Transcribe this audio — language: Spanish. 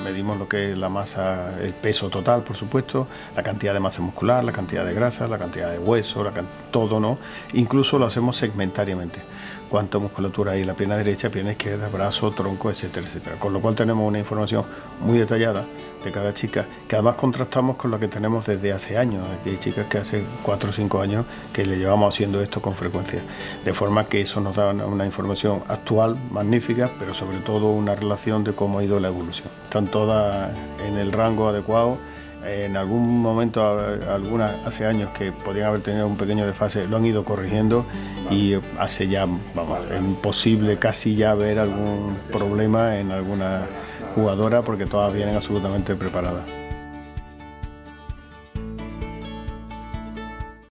medimos lo que es la masa, el peso total, por supuesto, la cantidad de masa muscular, la cantidad de grasa, la cantidad de hueso, todo, ¿no? Incluso lo hacemos segmentariamente. Cuánta musculatura hay en la pierna derecha, pierna izquierda, brazo, tronco, etcétera, etcétera. Con lo cual tenemos una información muy detallada de cada chica, que además contrastamos con la que tenemos desde hace años. Aquí hay chicas que hace 4 o 5 años que le llevamos haciendo esto con frecuencia. De forma que eso nos da una, información actual, magnífica, pero sobre todo una relación de cómo ha ido la evolución. Están todas en el rango adecuado. En algún momento, algunas hace años que podían haber tenido un pequeño desfase, lo han ido corrigiendo y hace ya, vamos, es imposible casi ya ver algún problema en alguna jugadora porque todas vienen absolutamente preparadas.